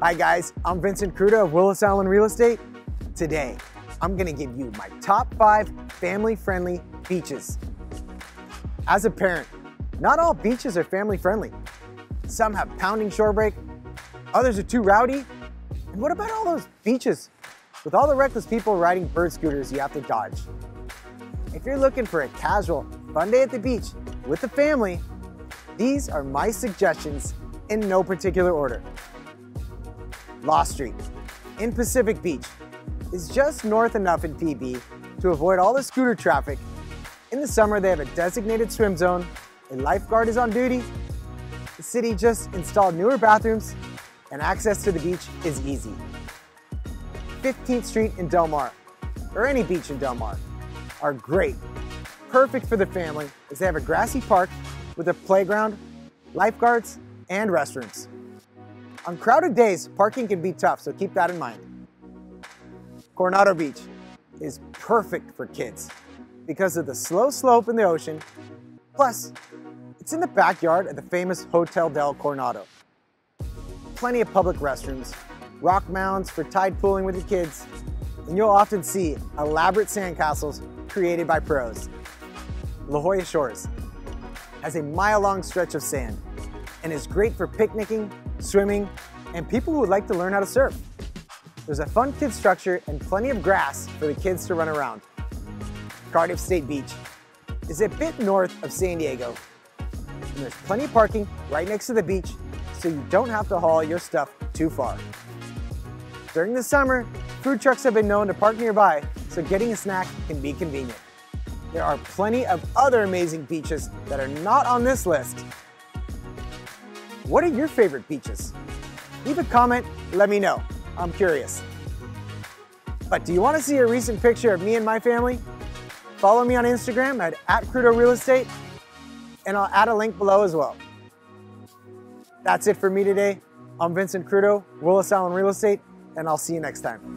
Hi guys, I'm Vincent Crudo of Willis Allen Real Estate. Today, I'm gonna give you my top five family-friendly beaches. As a parent, not all beaches are family-friendly. Some have pounding shore break, others are too rowdy. And what about all those beaches with all the reckless people riding Bird scooters you have to dodge? If you're looking for a casual, fun day at the beach with the family, these are my suggestions in no particular order. Law Street in Pacific Beach is just north enough in PB to avoid all the scooter traffic. In the summer, they have a designated swim zone, a lifeguard is on duty, the city just installed newer bathrooms, and access to the beach is easy. 15th Street in Del Mar, or any beach in Del Mar, are great. Perfect for the family as they have a grassy park with a playground, lifeguards, and restrooms. On crowded days, parking can be tough, so keep that in mind. Coronado Beach is perfect for kids because of the slow slope in the ocean, plus it's in the backyard of the famous Hotel del Coronado. Plenty of public restrooms, rock mounds for tide pooling with your kids, and you'll often see elaborate sandcastles created by pros. La Jolla Shores has a mile-long stretch of sand and is great for picnicking, swimming, and people who would like to learn how to surf. There's a fun kid structure and plenty of grass for the kids to run around. Cardiff State Beach is a bit north of San Diego, and there's plenty of parking right next to the beach so you don't have to haul your stuff too far. During the summer, food trucks have been known to park nearby, so getting a snack can be convenient. There are plenty of other amazing beaches that are not on this list, what are your favorite beaches? Leave a comment, let me know. I'm curious. But do you want to see a recent picture of me and my family? Follow me on Instagram at, at Crudo Real Estate, and I'll add a link below as well. That's it for me today. I'm Vincent Crudo, Willis Allen Real Estate, and I'll see you next time.